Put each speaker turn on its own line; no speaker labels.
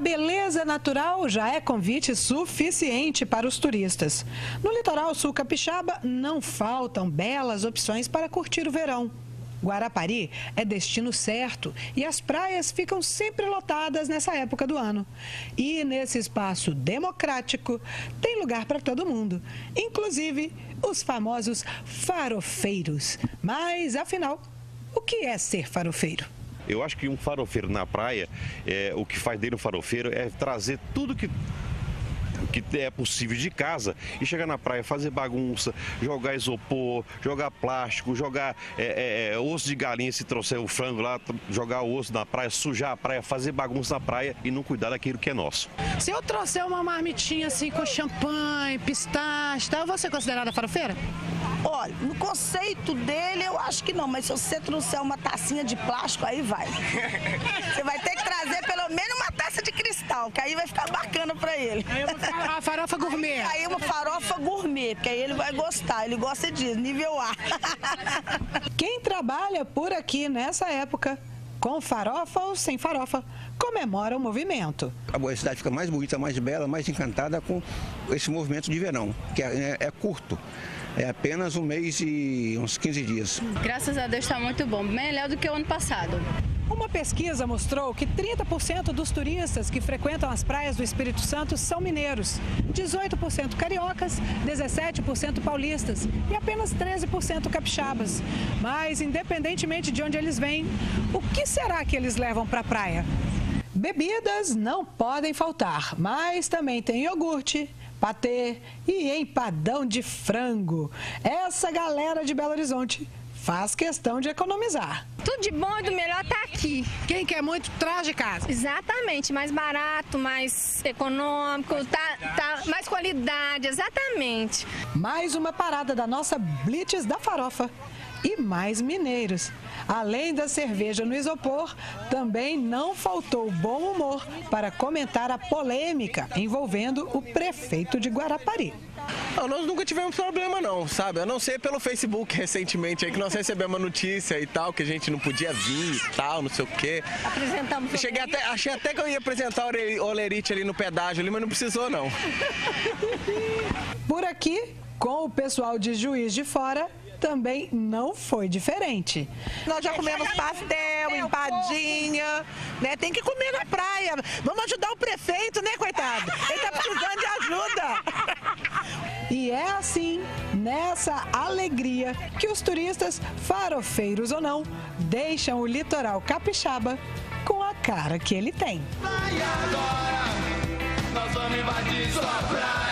beleza natural já é convite suficiente para os turistas. No litoral sul capixaba não faltam belas opções para curtir o verão. Guarapari é destino certo e as praias ficam sempre lotadas nessa época do ano. E nesse espaço democrático tem lugar para todo mundo, inclusive os famosos farofeiros. Mas afinal, o que é ser farofeiro?
Eu acho que um farofeiro na praia, é, o que faz dele um farofeiro é trazer tudo que que é possível de casa e chegar na praia, fazer bagunça, jogar isopor, jogar plástico, jogar é, é, é osso de galinha se trouxer o frango lá, jogar o osso na praia, sujar a praia, fazer bagunça na praia e não cuidar daquilo que é nosso.
Se eu trouxer uma marmitinha assim com champanhe, pistache, tal, eu vou ser considerada farofeira?
Olha, no conceito dele eu acho que não, mas se você trouxer uma tacinha de plástico, aí vai. Você vai ter que trazer pelo menos uma taça de cristal, que aí vai ficar bacana pra ele.
Aí uma farofa gourmet.
Aí, aí uma farofa gourmet, porque aí ele vai gostar, ele gosta disso, nível A.
Quem trabalha por aqui nessa época, com farofa ou sem farofa, comemora o movimento.
A cidade fica mais bonita, mais bela, mais encantada com esse movimento de verão, que é, é, é curto é apenas um mês e uns 15 dias.
Graças a Deus está muito bom, melhor do que o ano passado.
Uma pesquisa mostrou que 30% dos turistas que frequentam as praias do Espírito Santo são mineiros, 18% cariocas, 17% paulistas e apenas 13% capixabas. Mas, independentemente de onde eles vêm, o que será que eles levam para a praia? Bebidas não podem faltar, mas também tem iogurte, patê e empadão de frango. Essa galera de Belo Horizonte faz questão de economizar.
Tudo de bom e do melhor tá aqui.
Quem quer muito, traz de casa.
Exatamente, mais barato, mais econômico, tá, tá mais qualidade, exatamente.
Mais uma parada da nossa Blitz da Farofa e mais mineiros. Além da cerveja no isopor, também não faltou bom humor para comentar a polêmica envolvendo o prefeito de Guarapari.
Não, nós nunca tivemos problema não, sabe? A não ser pelo Facebook recentemente aí que nós recebemos uma notícia e tal, que a gente não podia vir e tal, não sei o quê.
Apresentamos.
Cheguei até, achei até que eu ia apresentar o Olerite ali no pedágio ali, mas não precisou não.
Por aqui, com o pessoal de Juiz de Fora, também não foi diferente.
Nós já comemos pastel, empadinha, né? Tem que comer na praia. Vamos ajudar o prefeito, né, coitado? Ele tá precisando de ajuda.
E é assim, nessa alegria, que os turistas, farofeiros ou não, deixam o litoral capixaba com a cara que ele tem. Vai agora, nós vamos invadir sua